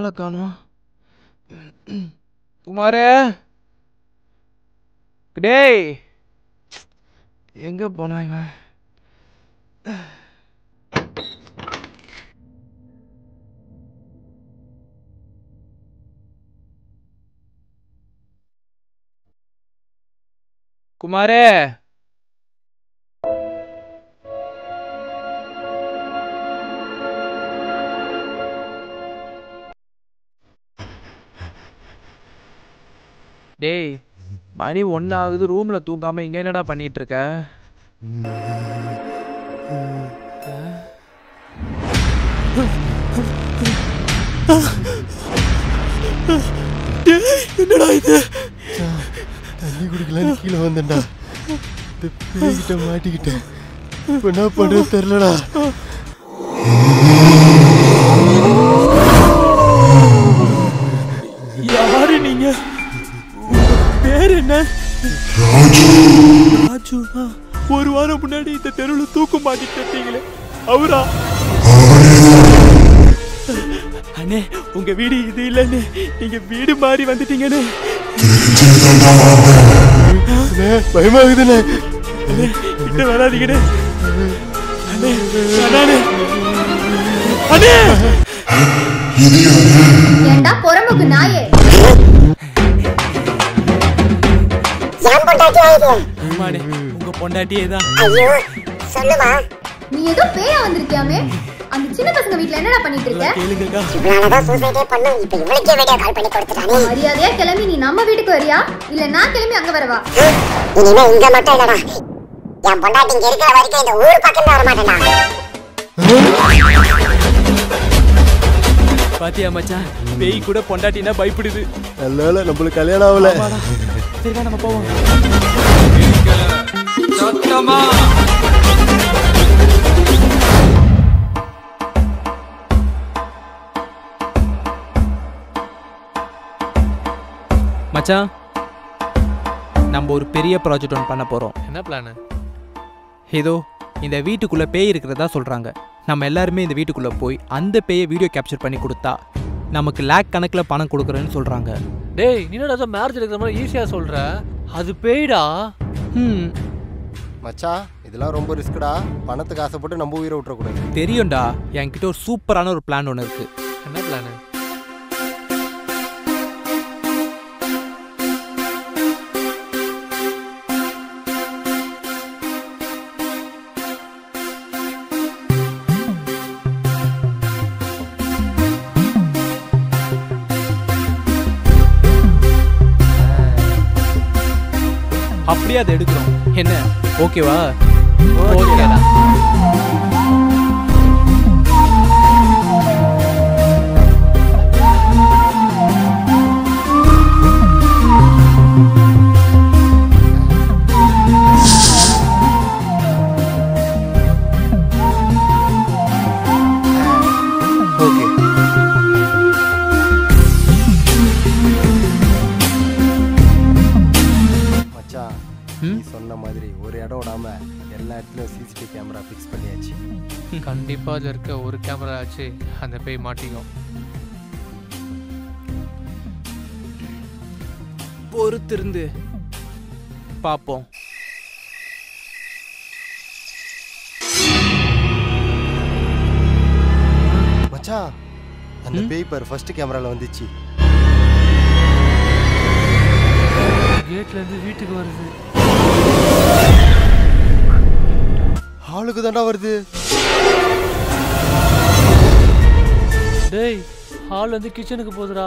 ஆளை காணோம்? குமாரே! டேய்! எங்க போனா இவன்? குமாரே! டேய் மணி ஒன்று ஆகுது ரூமில் தூங்காமல் இங்கே என்னடா பண்ணிட்டு இருக்க என்னடா இது? தண்ணி குடிக்கலான்னு கீழே வந்தேன்டா. மாட்டிக்கிட்டேன். இப்போ என்ன பண்ணுறது தெரிலடா ராஜு ஒரு வாரம் முன்னாடி இந்த தெருவில் தூக்கு மாட்டிட்டு இருந்தீங்களே. அவரா? அண்ணே உங்க வீடு இது இல்லைன்னு நீங்க வீடு மாறி வந்துட்டீங்கன்னு. பயமாகுதுண்ணே. அண்ணே, கிட்ட வராதீங்கண்ணே. அண்ணே அண்ணே அண்ணே! ஏண்டா பொறம்புக்கு நாயே? பொண்டாட்டி ஆயிடு உங்க பொண்டாட்டியே தான் ஐயோ சொல்லுமா. நீ ஏதோ பேயா வந்திருக்கியாமே? அந்த சின்ன பசங்க வீட்ல என்னடா பண்ணிட்டு இருக்க இவளாலதான் சூசைடே பண்ணும். இப்ப இவளுக்கே வீடியோ கால் பண்ணி கொடுத்துட்டானே மரியாதையா கிளம்பி நீ நம்ம வீட்டுக்கு வரியா? இல்ல நான் கிளம்பி அங்க வரவா? இனிமே இங்க மட்டும் இல்லடா. என் பொண்டாட்டி இங்க இருக்கிற வரைக்கும் இந்த ஊர் பக்கம் வர மாட்டேன்டா. பாத்தியா மச்சான்? பேய் கூட பொண்டாட்டினா பயப்படுது. வேளை நம்மளுக்கு கல்யாணம் ஆகல. சரிக்கா நம்ம போவோம். மச்சான் நம்ம ஒரு பெரிய ப்ராஜெக்ட் ஒன்று பண்ண போகிறோம் என்ன பிளானு ஏதோ இந்த வீட்டுக்குள்ளே பேய் இருக்கிறதா சொல்கிறாங்க நம்ம எல்லாருமே இந்த வீட்டுக்குள்ளே போய் அந்த பேயை வீடியோ கேப்சர் பண்ணி கொடுத்தா நமக்கு லேக் கணக்கில் பணம் கொடுக்குறேன்னு சொல்கிறாங்க டேய் நீ என்னடா மேரேஜ் எடுக்கிற மாதிரி ஈஸியா சொல்ற. அது பேய்டா. ம் மச்சான் இதெல்லாம் ரொம்ப ரிஸ்க்குடா பணத்துக்கு ஆசைப்பட்டு நம்ம உயிரை விட்டுறக்கூடாது. தெரியும்டா என்கிட்ட ஒரு சூப்பரான ஒரு பிளான் ஒன்று இருக்குது என்ன பிளானு அதை எடுக்கிறோம். என்ன? ஓகேவா? ஓகேடா. சொன்ன மாதிரி ஒரு இடம் விடாம எல்லா இடத்துலயும் சிசிடிவி கேமரா ஃபிக்ஸ் பண்ணியாச்சு. கண்டிப்பா அதுல இருக்க ஒரு கேமரா ஆச்சு அந்த பேய் மாட்டிக்கும். பொறுத்திருந்து பார்ப்போம் மச்சான் அந்த? பேய் பாரு ஃபர்ஸ்ட் கேமரால வந்துச்சு. கேட்ல இருந்து வீட்டுக்கு வருது. ஹாலுக்கு தாண்டா வருது. டேய் ஹால் வந்து கிச்சனுக்கு போகுதுடா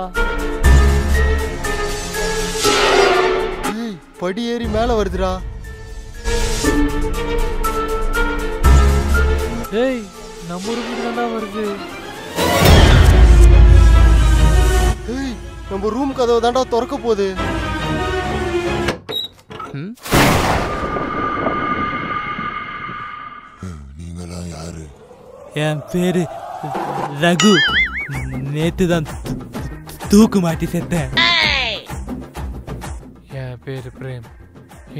ஏய் படி ஏறி மேல வருதுடா. டேய் நம்ம ரூமுக்கு தான்டா வருது. ஏய் நம்ம ரூம் கதவை தாண்டா திறக்க போகுது. ம்? என் பேரு ரகு. நேத்து தான் தூக்கு மாட்டி செத்தேன். என் பேரு பிரேம்.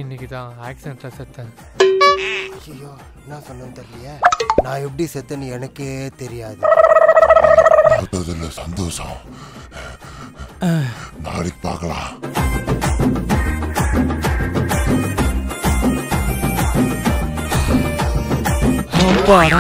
இன்னைக்கு தான் ஆக்சிடென்ட்ல செத்தேன். ஐயோ என்ன சொன்னேன்னு தெரியலையே. நான் எப்படி செத்தேன்னு எனக்கே தெரியாது. பார்த்ததுல சந்தோஷம். நாளைக்கு பார்க்கலாம். அப்பாடா.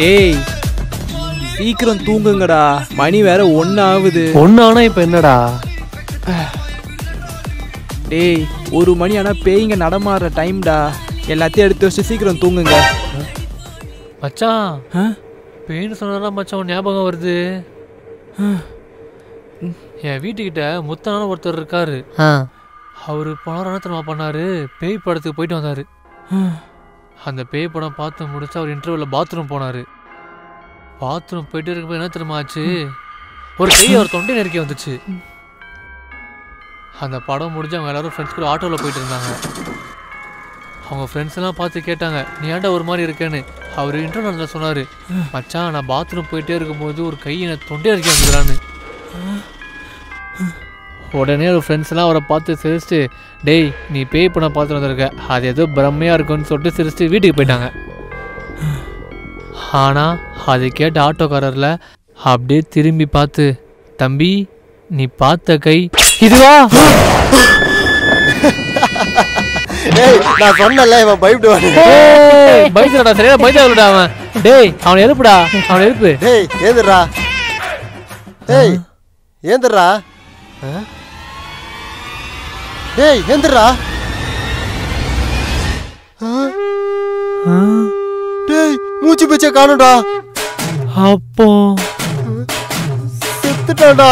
டேய் சீக்கிரம் தூங்குங்கடா. மணி வேற ஒன்று ஆகுது ஒன்று ஆனால் இப்போ என்னடா? டேய் ஒரு மணி ஆனால் பேய்ங்க நடமாடுற டைம்டா எல்லாத்தையும் எடுத்து வச்சு சீக்கிரம் தூங்குங்க. மச்சான்? பேன்னு சொன்னா மச்சான் ஞாபகம் வருது. என் வீட்டுக்கிட்ட முத்தனான ஒருத்தர் இருக்காரு. அவர் பணம் என்ன பண்ணாரு. பேய் படத்துக்கு போயிட்டு வந்தாரு. அந்த பேய் படம் பார்த்து முடிச்சு அவர் இன்டர்வியூல பாத்ரூம் போனாரு. பாத்ரூம் போயிட்டு இருக்கப்போ என்ன தெரியுமா ஆச்சு? ஒரு கை அவர் தொண்டை நெருக்கி வந்துச்சு. அந்த படம் முடிஞ்சு அவங்க எல்லாரும் ஃப்ரெண்ட்ஸ் கூட ஆட்டோவில் போயிட்டு இருந்தாங்க. அவங்க ஃப்ரெண்ட்ஸ் எல்லாம் பார்த்து கேட்டாங்க நீ ஏன்டா ஒரு மாதிரி இருக்கேன்னு? அவர் இன்டர்வியூல சொன்னாரு மச்சான் நான் பாத்ரூம் போயிட்டே இருக்கும்போது ஒரு கை என்னை தொண்டே நெருக்கி வந்துக்கிறான்னு உடனே ஒரு ஃப்ரெண்ட்ஸ் எல்லாம் அவரை பார்த்து சிரிச்சிட்டு டேய் நீ பேய் பண்ண பார்த்து வந்திருக்க. அது ஏதோ பிரம்மையாக இருக்குன்னு சொல்லிட்டு சிரிச்சிட்டு வீட்டுக்கு போயிட்டாங்க. ஆனால் அது கேட்ட ஆட்டோக்காரரில் அப்படியே திரும்பி பார்த்து தம்பி நீ பார்த்த கை இதுவா? ஏய் நான் சொன்னல இவன் பயப்படுவானு. பயந்துடா சரியா? பயந்துடா அவன். டேய் அவனை எழுப்புடா. அவனை எழுப்பு. டேய் ஏந்துடுறா. டேய் ஏந்துடுறா. ஆ? டேய் ஏந்துடுறா. ஆ? டேய் மூச்சு பிச்சை காணும்டா. அப்போ. செத்துட்டான்டா.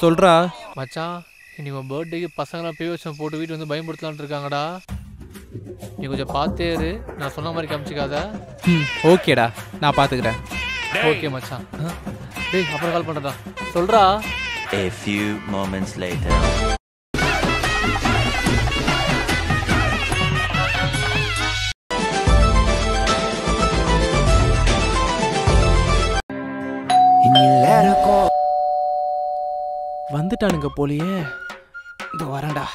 சொல்றா. மச்சான் இன்னைக்கு உன் பர்த்டேக்கு பசங்களாம் பேய் வச்சம் போட்டு வீட்டு வந்து பயன்படுத்தலான்ட்டு இருக்காங்கடா. நீ கொஞ்சம் பார்த்தே இரு. நான் சொன்ன மாதிரி காமிச்சிக்காத. ம் ஓகேடா. நான் பார்த்துக்கிறேன் ஓகே மச்சான்? டேய் அப்புறம் கால் பண்ணுறா சொல்றா. A few moments later. வந்துட்டானுங்க போலியே. இந்த வரேன்டா.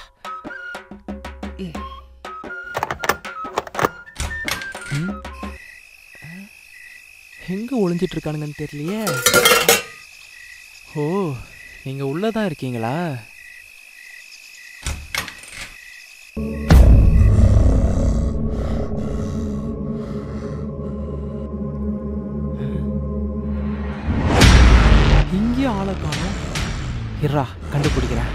எங்க ஒளிஞ்சிட்டு இருக்கானுங்கன்னு தெரியலையே ஓ நீங்க உள்ளதான் இருக்கீங்களா? இருறா கண்டுபிடிக்கிறேன்.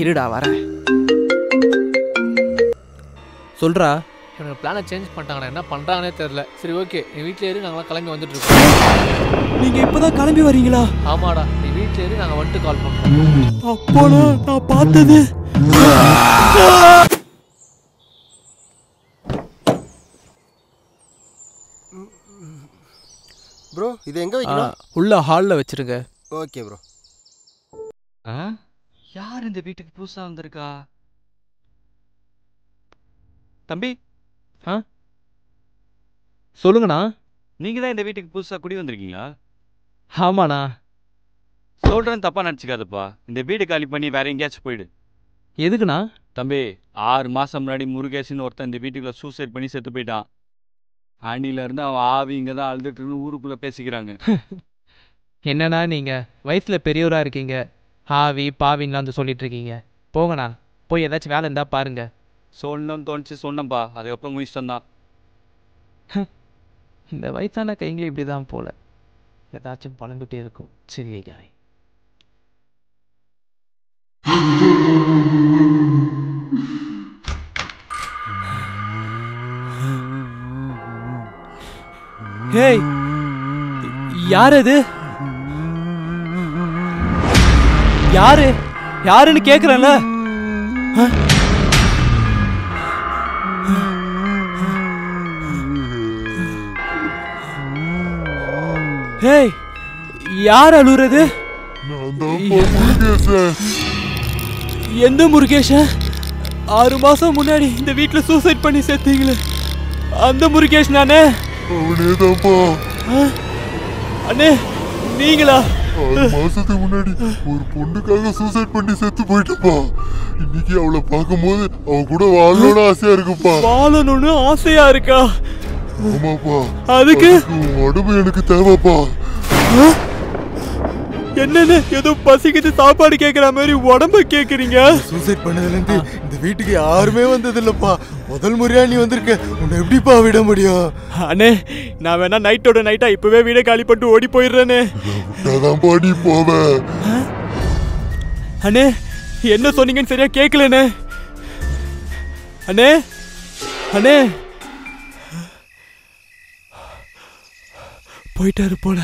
இருடா வரேன். சொல்றா. இவனுக்கு பிளானை சேஞ்ச் பண்ணிட்டாங்கடா என்ன பண்ணுறாங்கன்னே தெரில சரி ஓகே நீ வீட்டில் ஏறி நாங்களாம் கிளம்பி வந்துட்டு இருக்கோம். நீங்க இப்பதான் கிளம்பி வரீங்களா? ஆமாடா நீ வீட்டில் ஏறி நாங்கள் வந்துட்டு கால் பண்ணுறோம் அப்போனா நான் பார்த்தது. ப்ரோ இது எங்க வைக்கணும்? உள்ள ஹால்ல வச்சிருங்க. ஓகே ப்ரோ ஆ? யார் இந்த வீட்டுக்கு புதுசா வந்திருக்கா? தம்பி? சொல்லுங்கண்ணா. நீங்க தான் இந்த வீட்டுக்கு புதுசா குடி வந்திருக்கீங்களா? ஆமாண்ணா. சொல்றேன் தப்பா நினச்சிக்காதப்பா. இந்த வீடு காலி பண்ணி வேற எங்கேயாச்சும் போயிடு. எதுக்குண்ணா? தம்பி ஆறு மாசம் முன்னாடி முருகேசன் ஒருத்தன் இந்த வீட்டுக்குள்ள சூசைட் பண்ணி செத்து போயிட்டான். ஆண்டில இருந்து அவன் ஆவி இங்க தான் அழுதுட்டுன்னு ஊருக்குள்ள பேசிக்கிறாங்க. என்னண்ணா நீங்க? வயசுல பெரியவரா இருக்கீங்க. ஆவி பாவின்லாம் வந்து சொல்லிட்டு இருக்கீங்க போங்கண்ணா. போய் ஏதாச்சும் வேலை இருந்தா பாருங்க. சொல்லணும்னு தோணுச்சு சொன்னேன்ப்பா அதுக்கப்புறம் உங்க இஷ்டம் தான் இந்த வயசான கைங்க இப்படிதான் போல. ஏதாச்சும் பழந்துட்டே இருக்கும். சரி காய் ஹேய் யார் அது யாரு? யாருன்னு கேக்குறேன்ல? யார் அழுறது எந்த முருகேஷன் ஆறு மாசம் முன்னாடி இந்த வீட்ல சூசைட் பண்ணி செத்தீங்களே அந்த முருகேஷ் நானே. அண்ணே நீங்களா? மாசத்துக்கு முன்னாடி ஒரு பொண்ணுக்காக சூசைட் பண்ணி செத்து போயிட்டுப்பா. இன்னைக்கு அவளை பார்க்கும்போது அவ கூட வாழணும்னு ஆசையா இருக்குப்பா. வாழணும்னு ஆசையா இருக்கா? ஆமாப்பா. அதுக்கு? உடம்பு எனக்கு தேவைப்பா. என்னன்னு ஏதோ பசிக்குது சாப்பாடு கேக்குற மாதிரி உடம்ப கேக்குறீங்க? சூசைட் பண்ணதுல இருந்து இந்த வீட்டுக்கு யாருமே வந்தது இல்லப்பா முதல் முறையா நீ வந்திருக்க. உன்னை எப்படிப்பா விட முடியும்? அண்ணே நான் வேணா நைட்டோட நைட்டா இப்பவே வீடை காலி பண்ணிட்டு ஓடி போயிடுறேனே. விட்டாதான்ப்பா நீ போவ. அண்ணே என்ன சொன்னீங்கன்னு சரியா கேட்கலண்ணே அண்ணே அண்ணே. போயிட்டாரு போல.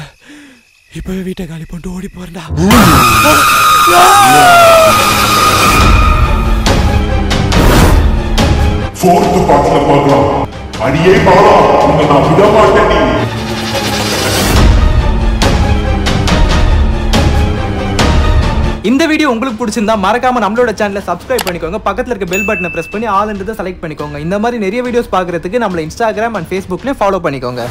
இப்பவே வீட்டை காலி பண்ணிட்டு ஓடி போறேன்டா ஃபோர்த்து பார்க்கலாம் அடியே பாலா உன்னை நான் விட மாட்டேன் நீ இந்த வீடியோ உங்களுக்கு பிடிச்சிருந்தா மறக்காம நம்மளோட சேனலை சப்ஸ்கிரைப் பண்ணிக்கோங்க. பக்கத்துல இருக்க பெல் பட்டனை பிரஸ் பண்ணி ஆல் செலக்ட் பண்ணிக்கோங்க. இந்த மாதிரி நிறைய வீடியோஸ் பார்க்கறதுக்கு நம்மள இன்ஸ்டாகிராம் அண்ட் ஃபேஸ்புக்லயும் ஃபாலோ பண்ணிக்கோங்க.